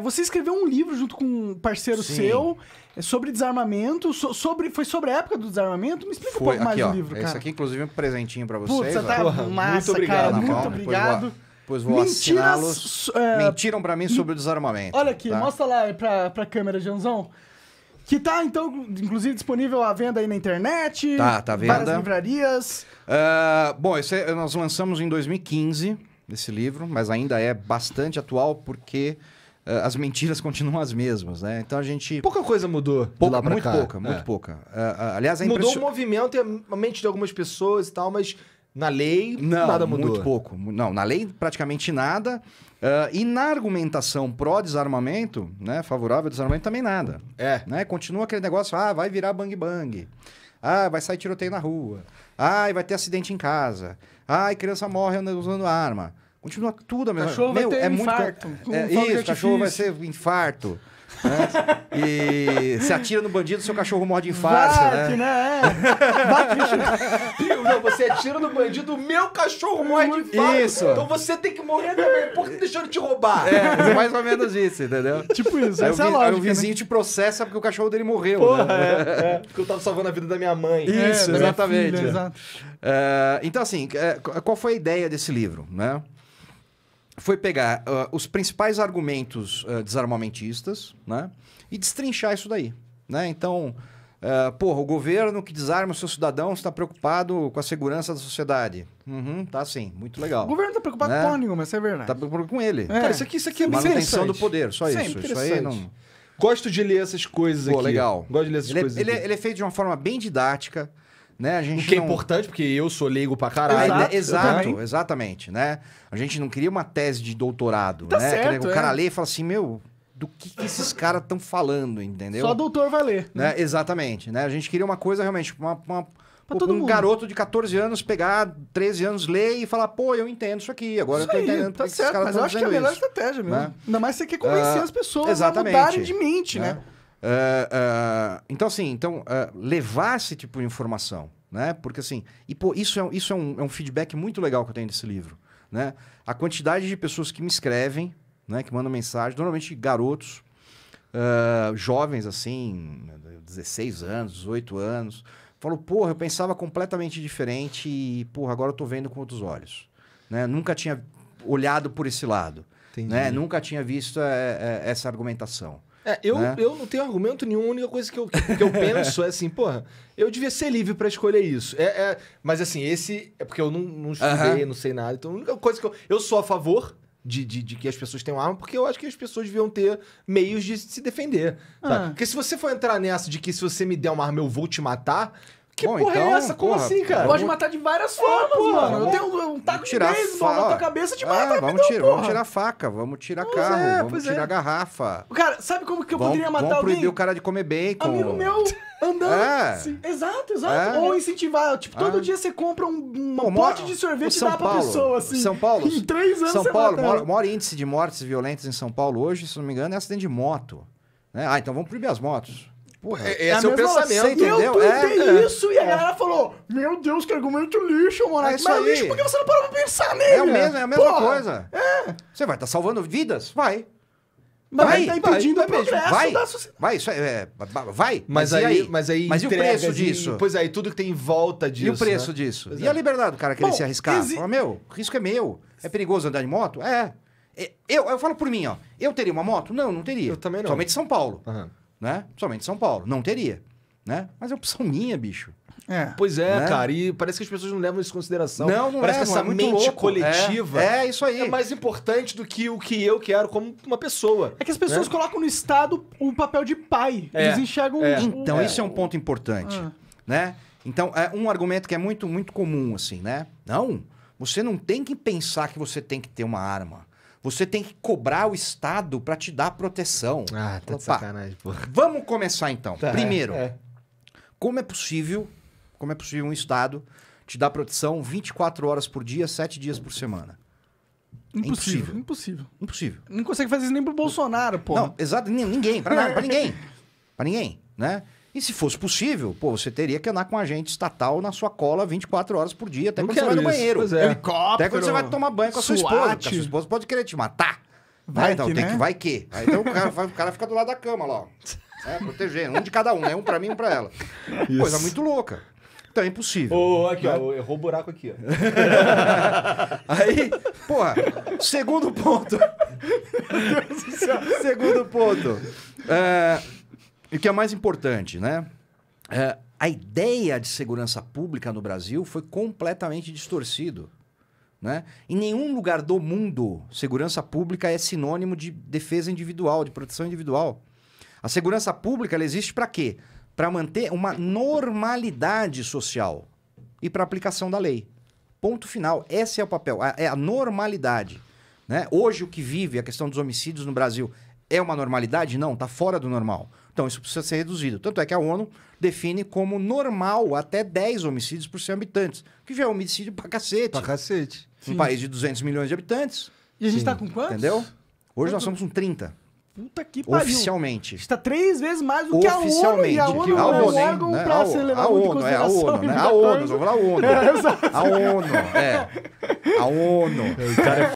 Você escreveu um livro junto com um parceiro Sim. seu é sobre desarmamento, so- sobre, foi sobre a época do desarmamento? Me explica um Foi pouco mais aqui, ó. do livro, cara. Esse aqui, inclusive, é um presentinho pra vocês. Putz, tá Porra, massa, muito obrigado, cara. Muito obrigado. Depois vou, assiná-los. é, Mentiram pra mim sobre o desarmamento. Olha aqui, tá? mostra lá pra, pra câmera, Janzão. Que tá, então, inclusive disponível à venda aí na internet. Tá, tá venda. Várias livrarias. Ah, bom, esse é- nós lançamos em 2015 esse livro, mas ainda é bastante atual porque as mentiras continuam as mesmas, né? Então a gente. Pouca coisa mudou de Pouca- muito cá. pouca, É. muito pouca. Ah, ah, aliás, é Mudou o movimento e a mente de algumas pessoas e tal, mas na lei Não, nada mudou. muito pouco. Não, na lei praticamente nada. Ah, e na argumentação pró-desarmamento, né, favorável ao desarmamento, também nada. É. Né? Continua aquele negócio, ah, vai virar bang bang. Ah, vai sair tiroteio na rua. Ah, vai ter acidente em casa. Ah, criança morre usando arma. Continua tudo a mesma Cachorro vai ter é muito infarto, com É, isso, cachorro vai ser infarto. né? E se atira no bandido, seu cachorro morre de infarto, Bate, né? né? É. Bate. Não, você atira no bandido, o meu cachorro morre de infarto. Isso. Então você tem que morrer também. Por que deixou ele te roubar? É, mais ou menos isso, entendeu? Tipo isso, Aí, o, é a vi- aí lógica, o vizinho te processa porque o cachorro dele morreu. Porra, né? é, é. Porque eu tava salvando a vida da minha mãe. né? Isso, É, exatamente. filha, exato. É, então, assim, é, qu- qual foi a ideia desse livro, né? Foi pegar ah, os principais argumentos ah, desarmamentistas, né? E destrinchar isso daí, né? Então, ah, porra, o governo que desarma os seus cidadãos está preocupado com a segurança da sociedade. Uhum, tá sim, muito legal. O governo tá preocupado Né? com porra nenhuma, isso é verdade. Tá preocupado com ele. É. Cara, isso aqui, isso aqui é muito Manutenção do interessante. poder, só Isso é isso. Aí não... Gosto de ler essas coisas Pô, aqui. legal. Gosto de ler essas Ele, é- coisas ele é- ele é feito de uma forma bem didática, né? A gente O que é não- importante, porque eu sou leigo pra caralho. né? Exato, Exato, exatamente, né? A gente não queria uma tese de doutorado, Tá né? certo, Que o é. cara lê e fala assim, meu, do que, que esses caras estão falando, entendeu? Só doutor vai ler. Né? Exatamente, né? A gente queria uma coisa realmente, uma, uma- Pra todo um mundo. garoto de 14 anos pegar 13 anos, ler e falar, pô, eu entendo isso aqui, agora Isso eu tô aí, entendendo tá certo, mas eu acho que é a melhor isso. estratégia mesmo. né? Ainda mais você quer convencer Ah, as pessoas exatamente. a mudarem de mente, né? É, é, então, assim, então, é, levar esse tipo de informação, né? Porque, assim, e, pô, isso, é, isso é, um, é um feedback muito legal que eu tenho desse livro, né? A quantidade de pessoas que me escrevem, né? Que mandam mensagem, normalmente garotos, jovens, assim, 16 anos, 18 anos, falam, porra, eu pensava completamente diferente e, porra, agora eu tô vendo com outros olhos, né? Nunca tinha olhado por esse lado, Entendi. né? Nunca tinha visto é, é, essa argumentação. É, eu, né? eu não tenho argumento nenhum, a única coisa que eu, que eu penso é assim, porra, eu devia ser livre pra escolher isso. É, é- mas assim, esse é porque eu não, não estudei, Aham. não sei nada. Então a única coisa que eu. Eu sou a favor de, de, de que as pessoas tenham arma, porque eu acho que as pessoas deviam ter meios de se defender. Ah. Porque se você for entrar nessa de que se você me der uma arma eu vou te matar, que Bom, porra é então, essa? Como porra, assim, cara? Pode matar de várias formas, porra, mano. Eu tenho um, um taco de tirar beisebol fa- na tua cabeça e te Ah, mata vamos, tirar, vamos tirar faca, vamos tirar Pois carro, é, vamos tirar é. garrafa. Cara, sabe como que eu vamos, poderia matar vamos alguém? proibir o cara de comer bacon. Amigo meu andando. É. Exato, exato. É. Ou incentivar. Tipo, todo Ah. dia você compra um, um Pô, pote de sorvete e São dá pra Paulo, pessoa, assim. São Paulo. Em três anos São você Paulo, mata o maior índice de mortes violentas em São Paulo hoje, se não me engano, é acidente de moto. Né? Ah, então vamos proibir as motos. Porra. É- É esse é o pensamento. Você entendeu? E eu tuitei É, é. isso e a galera falou: Meu Deus, que argumento lixo, mano. É isso Mas aí. lixo porque você não parou pra pensar nele. É, o mesmo, é a mesma Porra, coisa. Você vai estar salvando vidas? Vai. Mas Vai, tá impedindo vai, o progresso Vai. da sociedade. Vai, isso é, é, vai. Mas, e aí, mas aí Mas e o preço e- disso? Pois aí, tudo que tem em volta disso. E o preço né? disso? Pois E é. a liberdade do cara querer Bom, se arriscar? exi- Fala, meu, o risco é meu. É perigoso andar de moto? É. É, Eu, eu falo por mim, ó. Eu teria uma moto? Não, não teria. Eu também não. Somente São Paulo, Aham. Né? Somente São Paulo. Não teria, né? Mas é opção minha, bicho. É. Pois é, Né? cara, e parece que as pessoas não levam isso em consideração. Não, não Parece levam, que é essa muito mente louco. coletiva É, é isso aí. é mais importante do que o que eu quero como uma pessoa. É que as pessoas colocam no Estado o papel de pai. É, Eles enxergam é. o- Então, o- isso é um ponto importante, Ah. né? Então, é um argumento que é muito, muito comum, assim, né? Não, você não tem que pensar que você tem que ter uma arma. Você tem que cobrar o Estado para te dar proteção. Ah, tá de Opa. sacanagem, porra. Vamos começar então. Tá, Primeiro, é. como é possível, como é possível um Estado te dar proteção 24 horas por dia, 7 dias por semana? Impossível, impossível. impossível. Impossível. Não consegue fazer isso nem pro Bolsonaro, pô. Não, exato, ni- ninguém, para nada, para ninguém. Para ninguém, né? E se fosse possível, pô, você teria que andar com um agente estatal na sua cola 24 horas por dia, até Não quando você vai no isso. banheiro. Pois é. Helicóptero. Até quando você vai tomar banho com a sua esposa, SWAT. porque a sua esposa pode querer te matar. Vai Né? então, que, tem né? que vai que. Aí, então o cara, o cara fica do lado da cama lá, ó. É, protegendo. Um de cada um, né? Um pra mim, um pra ela. Coisa muito louca. Então é impossível. Ô, aqui, ó. Errou o buraco aqui, ó. Aí, porra, segundo ponto. segundo ponto. É, e o que é mais importante, né? É, a ideia de segurança pública no Brasil foi completamente distorcido. Né? Em nenhum lugar do mundo, segurança pública é sinônimo de defesa individual, de proteção individual. A segurança pública ela existe para quê? Para manter uma normalidade social e para aplicação da lei. Ponto final. Esse é o papel. É a normalidade. Né? Hoje, o que vive a questão dos homicídios no Brasil é uma normalidade? Não, está fora do normal. Então, isso precisa ser reduzido. Tanto é que a ONU define como normal até 10 homicídios por 100 habitantes. Que já é homicídio pra cacete. Pra cacete. Um país de 200 milhões de habitantes. E a gente Sim. tá com quantos? Entendeu? Hoje nós somos com 30. Puta que pariu. Oficialmente. Está três vezes mais do que a ONU. Oficialmente. E a ONU Que não é um ONU, órgão né? pra A ser O- levado a em ONU, é a consideração. ONU, em né? A ONU, vamos falar a ONU. É. A ONU, é. A ONU. O cara